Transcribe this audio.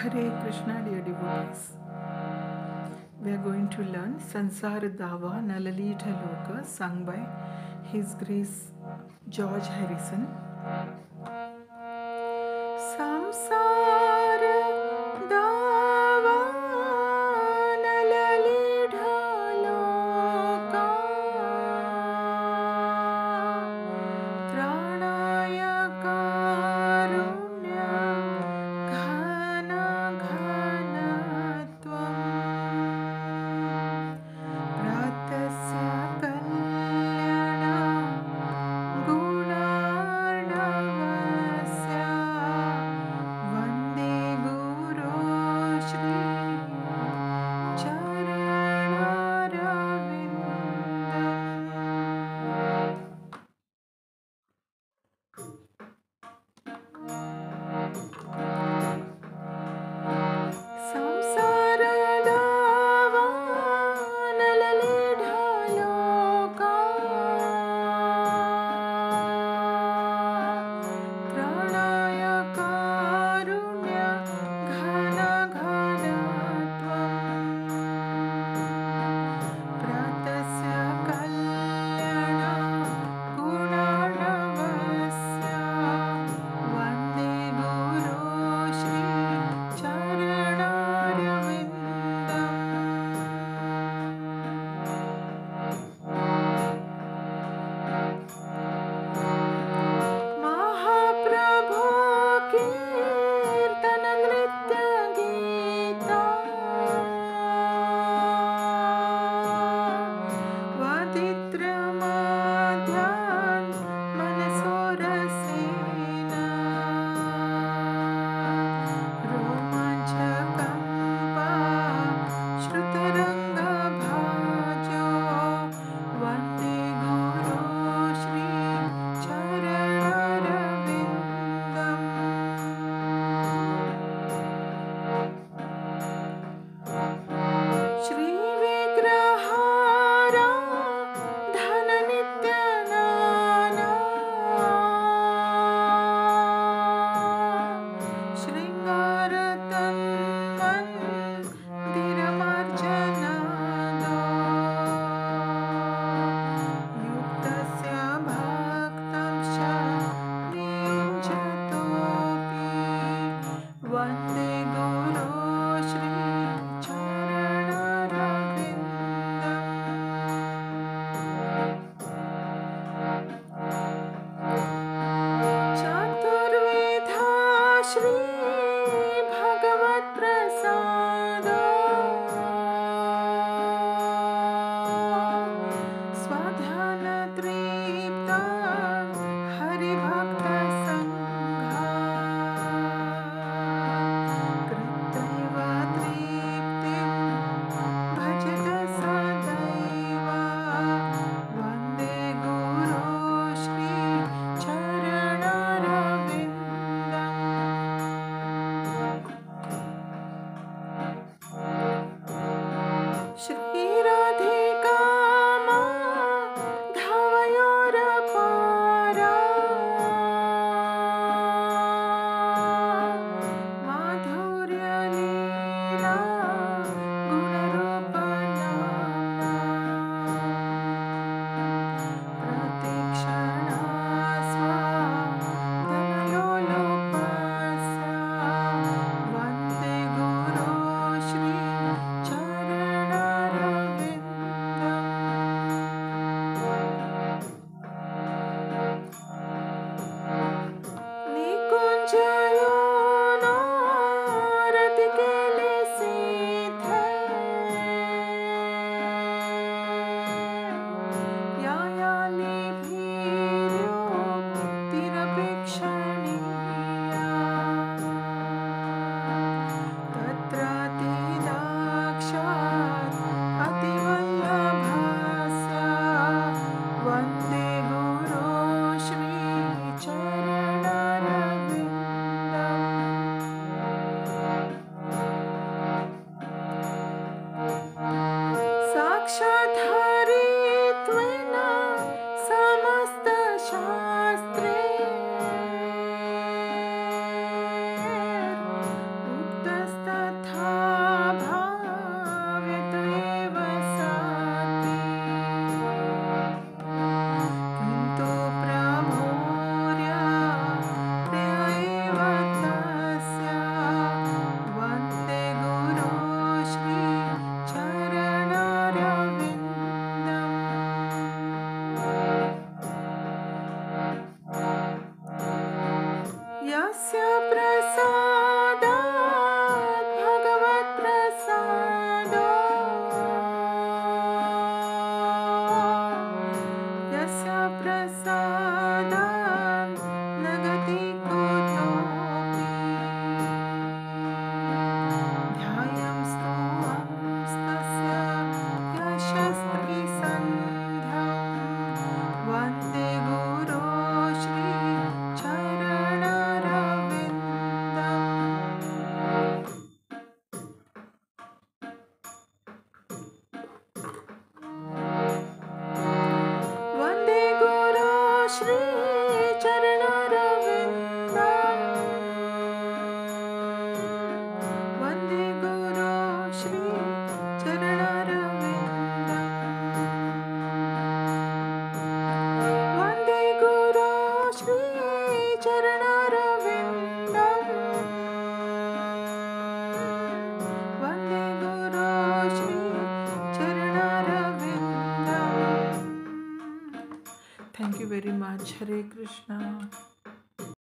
Hare Krishna, dear devotees. We are going to learn Sansar Dava Nalalita Loka sung by His Grace George Harrison. Samsara so আশা ধারে তুমি तस्य प्रसादा भगवत्प्रसाद। यस्य प्रसाद। true. हरे कृष्णा।